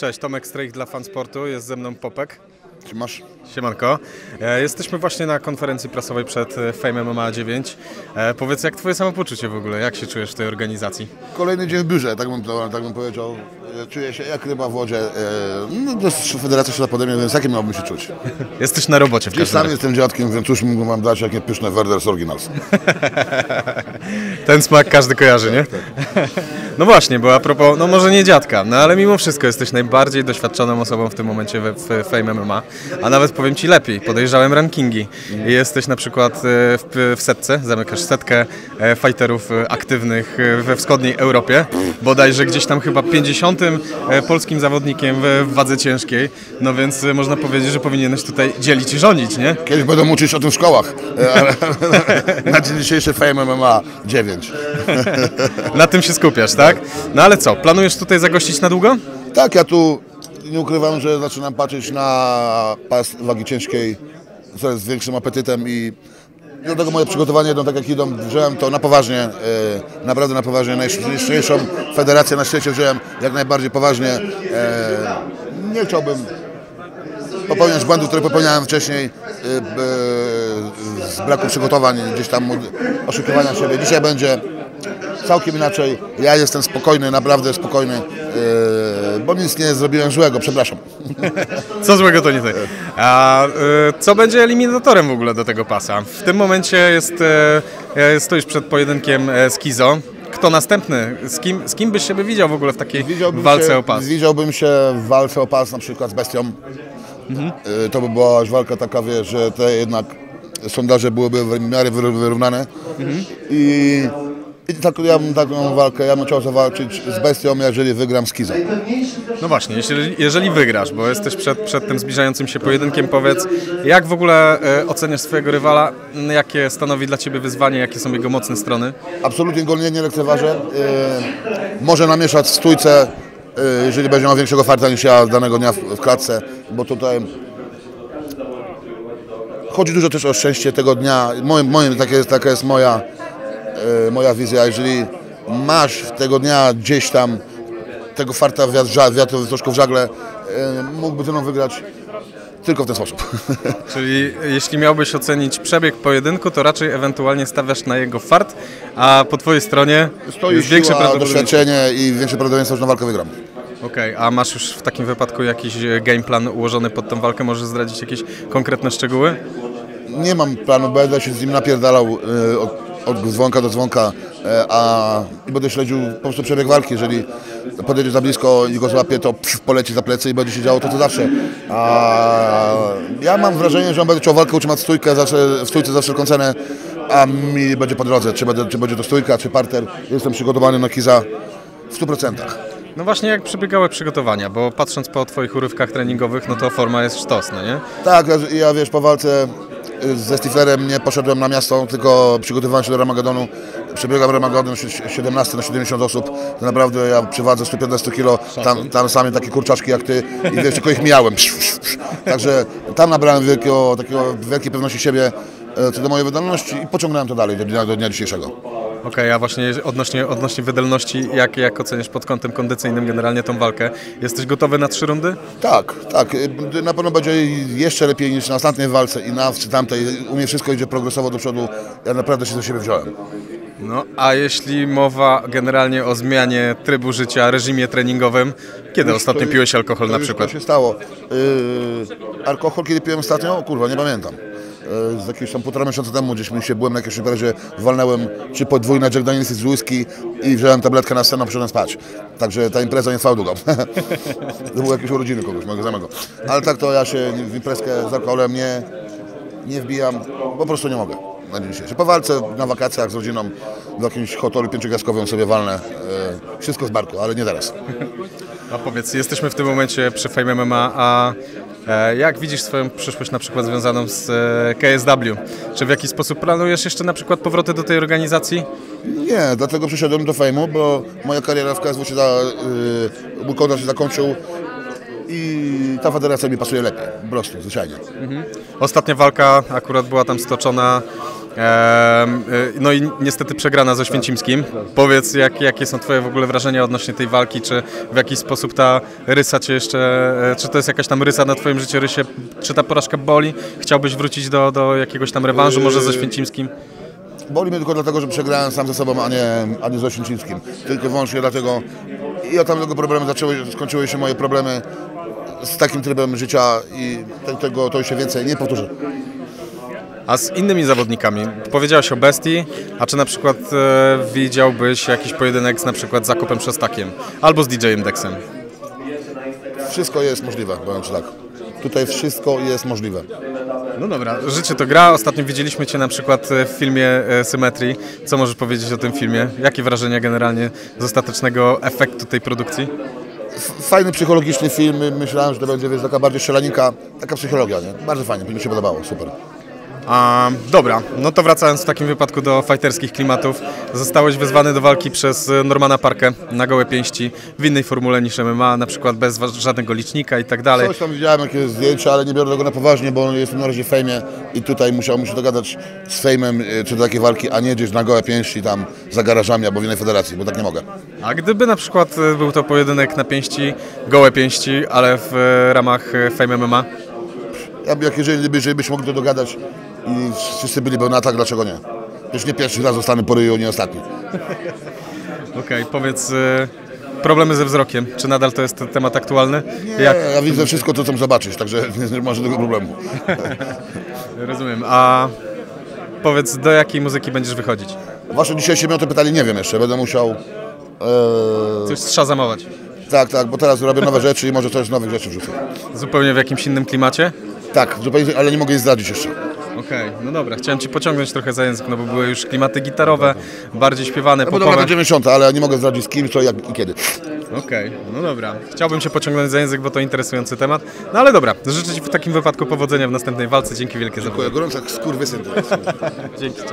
Cześć, Tomek Strejk dla Fansportu, jest ze mną Popek. Masz? Siemanko. E, Jesteśmy właśnie na konferencji prasowej przed e, Fame MMA 9. E, Powiedz, jak twoje samopoczucie w ogóle? Jak się czujesz w tej organizacji? Kolejny dzień w biurze, tak bym, tak bym powiedział. Czuję się jak ryba w wodzie. E, No, to jest Federacja się pode mnie, więc jakim miałbym się czuć? Jesteś na robocie w każdym sam jestem dziadkiem, więc cóż mógłbym wam dać, jakie pyszne Werders Originals. Ten smak każdy kojarzy, nie? No właśnie, bo a propos, no może nie dziadka, no ale mimo wszystko jesteś najbardziej doświadczoną osobą w tym momencie we- w Fame MMA. A nawet powiem Ci lepiej, podejrzałem rankingi. Jesteś na przykład e, w, w setce, zamykasz setkę e, fighterów aktywnych we wschodniej Europie. Bodajże gdzieś tam chyba 50 e, polskim zawodnikiem w, wadze ciężkiej. No więc e, można powiedzieć, że powinieneś tutaj dzielić i rządzić, nie? Kiedyś będą uczyć o tym w szkołach. E, Na dzień dzisiejszy Fame MMA 9. Na tym się skupiasz, tak? No ale co, planujesz tutaj zagościć na długo? Tak, ja tu nie ukrywam, że zaczynam patrzeć na pas wagi ciężkiej coraz z większym apetytem i do tego moje przygotowania idą tak jak idą. Wziąłem to na poważnie, e, naprawdę na poważnie. Najszczęśliwszą federację na świecie wziąłem jak najbardziej poważnie. E, nie chciałbym popełniać błędów, które popełniałem wcześniej e, z braku przygotowań, gdzieś tam oszukiwania siebie. Dzisiaj będzie całkiem inaczej. Ja jestem spokojny, naprawdę spokojny, bo nic nie zrobiłem złego, przepraszam. Co złego to nie ty. A y, co będzie eliminatorem w ogóle do tego pasa? W tym momencie jest, y, stoisz przed pojedynkiem e, z Kizo. Kto następny? Z kim, z kim byś siebie widział w ogóle w takiej walce się, o pas? Widziałbym się w walce o pas na przykład z Bestią. E, To by była walka taka, wie, że te jednak sondaże byłyby w miarę wyr- wyrównane. I, I tak, ja bym taką walkę, ja bym chciał zawalczyć z Bestią, jeżeli wygram z Kizą. No właśnie, jeżeli, jeżeli wygrasz, bo jesteś przed, przed tym zbliżającym się pojedynkiem, powiedz, jak w ogóle e, oceniasz swojego rywala? M, Jakie stanowi dla Ciebie wyzwanie? Jakie są jego mocne strony? Absolutnie go nie, nie lekceważę. E, może namieszać w stójce, e, jeżeli będzie miał większego farta niż ja danego dnia w, w klatce, bo tutaj chodzi dużo też o szczęście tego dnia. Moim, moim takie, jest- taka jest moja, moja wizja. Jeżeli masz tego dnia gdzieś tam tego farta wiatr, wiatr troszkę w żagle, e, mógłby ze mną wygrać tylko w ten sposób. Czyli jeśli miałbyś ocenić przebieg pojedynku, to raczej ewentualnie stawiasz na jego fart, a po Twojej stronie Stoi jest większe prawdopodobieństwo. doświadczenie i większe prawdopodobieństwo, że na walkę wygram. Okej, a masz już w takim wypadku jakiś e, game plan ułożony pod tą walkę? Możesz zdradzić jakieś konkretne szczegóły? Nie mam planu, będę się z nim napierdalał e, od, od dzwonka do dzwonka, e, a i będę śledził po prostu przebieg walki. Jeżeli podejdzie za blisko i go złapie, to pff, poleci za plecy i będzie się działo to, co zawsze. A ja mam wrażenie, że on będzie chciał walkę utrzymać stójkę zawsze, w stójce za wszelką cenę, a mi będzie po drodze, czy, będę, czy będzie to stójka, czy parter. Jestem przygotowany na kiza w 100%. No właśnie, jak przebiegały przygotowania, bo patrząc po Twoich urywkach treningowych, no to forma jest sztosna, nie? Tak, ja, ja wiesz, po walce ze Stiflerem nie poszedłem na miasto, tylko przygotowywałem się do Ramagedonu. Przebiegam Ramagedon si- 17 na 70 osób. To naprawdę ja przy wadze 115 kg, tam, tam same takie kurczaczki jak ty i wiesz, tylko ich psz. Także tam nabrałem wielkiego, takiego, wielkiej pewności siebie e, co do mojej wydolności i pociągnąłem to dalej do dnia, do dnia dzisiejszego. Okej, a właśnie odnośnie, odnośnie wydolności, jak, jak oceniasz pod kątem kondycyjnym generalnie tą walkę? Jesteś gotowy na trzy rundy? Tak, tak. Na pewno będzie jeszcze lepiej niż na ostatniej walce i na czy tamtej. U mnie wszystko idzie progresowo do przodu. Ja naprawdę się do siebie wziąłem. No, a jeśli mowa generalnie o zmianie trybu życia, reżimie treningowym, kiedy ostatnio To- piłeś alkohol na już przykład? To się stało. Yy, alkohol kiedy piłem ostatnio? O kurwa, nie pamiętam. Z jakiegoś tam półtora miesiąca temu gdzieś mi się byłem na jakiejś imprezie, walnąłem czy podwójne Jack Daniels z whisky i wziąłem tabletkę na scenę, poszedłem spać. Także ta impreza nie trwała długo. to były jakieś urodziny kogoś, mojego znajomego. Ale tak to ja się w imprezkę z alkoholem nie, nie wbijam, po prostu nie mogę na dzień dzisiejszy. Po walce, na wakacjach z rodziną, w jakimś hotelu pięciogwiazdkowym sobie walnę. Yy, wszystko z barku, ale nie teraz. A powiedz, jesteśmy w tym momencie przy Fame MMA, a e, jak widzisz swoją przyszłość na przykład związaną z e, KSW? Czy w jakiś sposób planujesz jeszcze na przykład powroty do tej organizacji? Nie, dlatego przyszedłem do fejmu, bo moja kariera w KSW się za, yy, kontrakt się zakończył i ta federacja mi pasuje lepiej, po prostu, zwyczajnie. Ostatnia walka akurat była tam stoczona No i niestety przegrana ze Święcimskim. Powiedz, jak, jakie są Twoje w ogóle wrażenia odnośnie tej walki? Czy w jakiś sposób ta rysa Cię jeszcze, e, czy to jest jakaś tam rysa na Twoim życiorysie? Czy ta porażka boli? Chciałbyś wrócić do, do jakiegoś tam rewanżu, może ze Święcimskim? Boli mnie tylko dlatego, że przegrałem sam ze sobą, a nie, a nie z Oświęcimskim. Tylko wyłącznie dlatego. I od tamtego problemu zaczęły, skończyły się moje problemy z takim trybem życia i te- tego to się więcej nie powtórzy. A z innymi zawodnikami? Powiedziałeś o Bestii, a czy na przykład e, widziałbyś jakiś pojedynek z na przykład Zakupem Szostakiem albo z DJ-em Dexem? Wszystko jest możliwe, powiem Ci tak. Tutaj wszystko jest możliwe. No dobra, życie to gra. Ostatnio widzieliśmy Cię na przykład e, w filmie e, Symetrii. Co możesz powiedzieć o tym filmie? Jakie wrażenia generalnie z ostatecznego efektu tej produkcji? Fajny psychologiczny film, myślałem, że to będzie wiesz, taka bardziej szalaninka, taka psychologia, nie? Bardzo fajnie, mi się podobało, super. A, dobra, no to wracając w takim wypadku do fighterskich klimatów. Zostałeś wezwany do walki przez e, Normana Parkę na gołe pięści w innej formule niż MMA, na przykład bez żadnego licznika i tak dalej. Coś tam widziałem, jakieś zdjęcia, ale nie biorę tego na poważnie, bo jestem na razie w fejmie i tutaj musiałbym się dogadać z fejmem, y, czy do takiej walki, a nie gdzieś na gołe pięści tam za garażami albo w innej federacji, bo tak nie mogę. A gdyby na przykład e, był to pojedynek na pięści, gołe pięści, ale w e, ramach e, Fame MMA? Ja, jak jeżeli, by- jeżeli byśmy mogli to dogadać i wszyscy byliby na tak, dlaczego nie? Już nie pierwszy raz zostanę po ryju, nie ostatni. Okej, powiedz, e, problemy ze wzrokiem, czy nadal to jest temat aktualny? Nie, Jak, ja widzę wszystko, co chcę zobaczyć, także nie ma żadnego problemu. rozumiem, a powiedz, do jakiej muzyki będziesz wychodzić? Wasze dzisiejsze mnie o to pytali, nie wiem jeszcze, będę musiał... E, Coś trzeba zamować. tak, tak, bo teraz robię nowe rzeczy i może coś nowych rzeczy wrzucę. Zupełnie w jakimś innym klimacie? Tak, zupełnie, ale nie mogę jej zdradzić jeszcze. Okej, no dobra, chciałem Ci pociągnąć trochę za język, no bo były już klimaty gitarowe, bardziej śpiewane, No bo dobra, popowe. to 90, ale nie mogę zdradzić z kim, co, jak i kiedy. Okej, no dobra. Chciałbym Cię pociągnąć za język, bo to interesujący temat. No ale dobra, życzę Ci w takim wypadku powodzenia w następnej walce. Dzięki wielkie za Dziękuję, gorąco jak skurwysyn teraz. Dzięki, cześć.